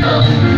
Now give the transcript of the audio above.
Oh,